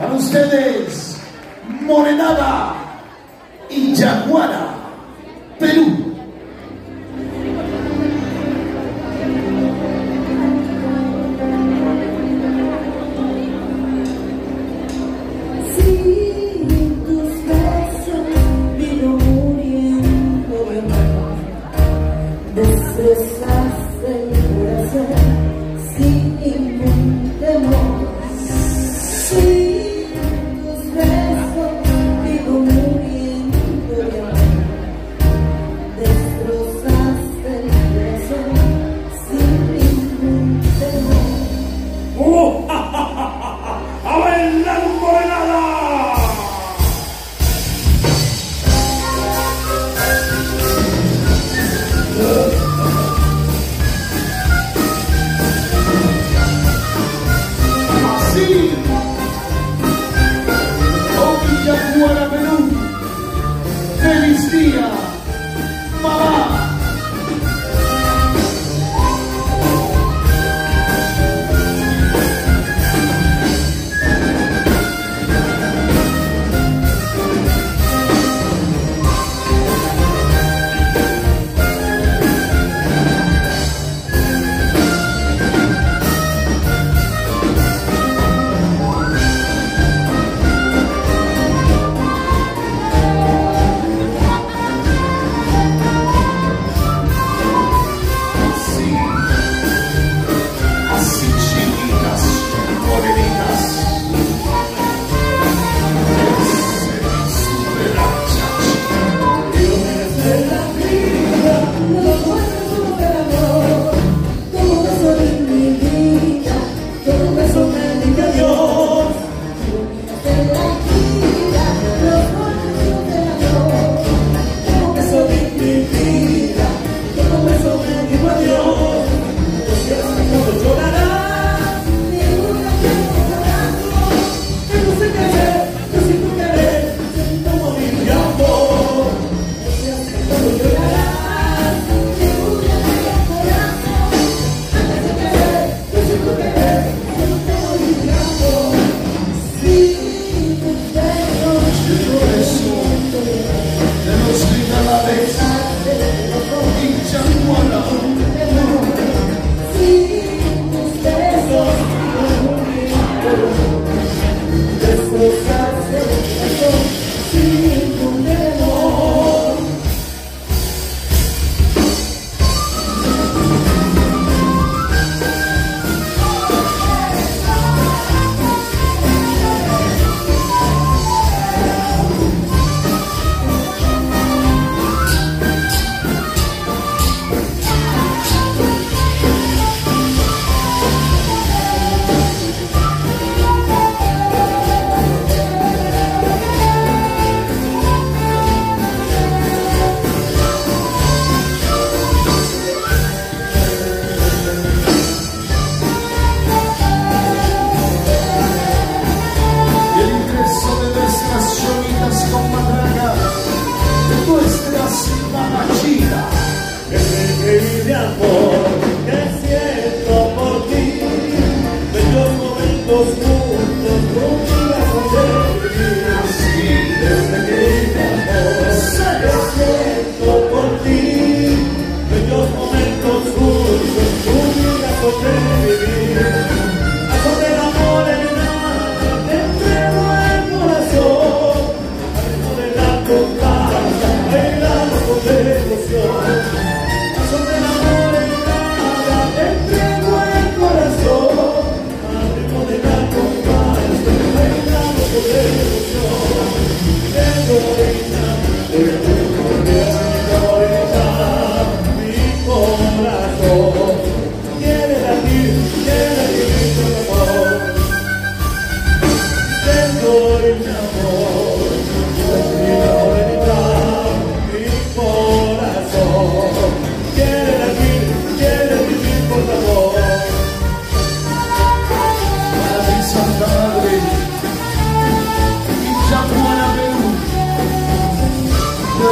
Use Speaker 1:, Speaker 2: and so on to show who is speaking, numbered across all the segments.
Speaker 1: Para ustedes, Morenada y Yaguara, Perú.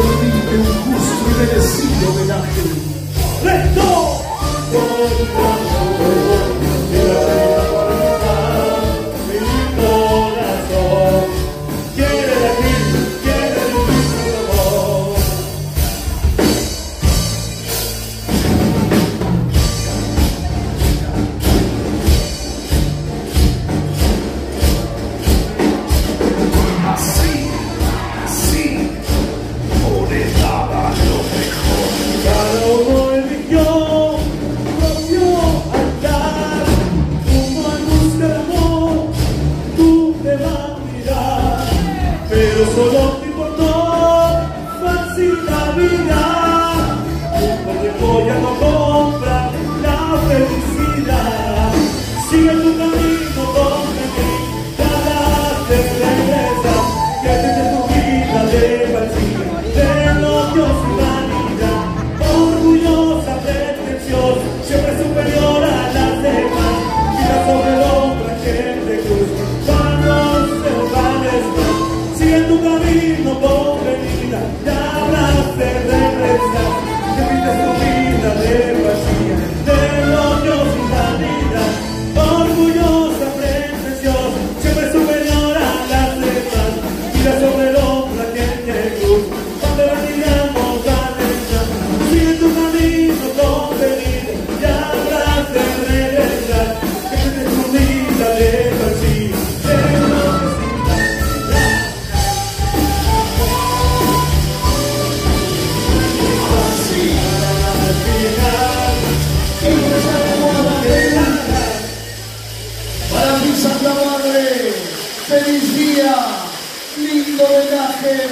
Speaker 1: redimite un justo y merecido homenaje.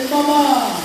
Speaker 2: 妈妈。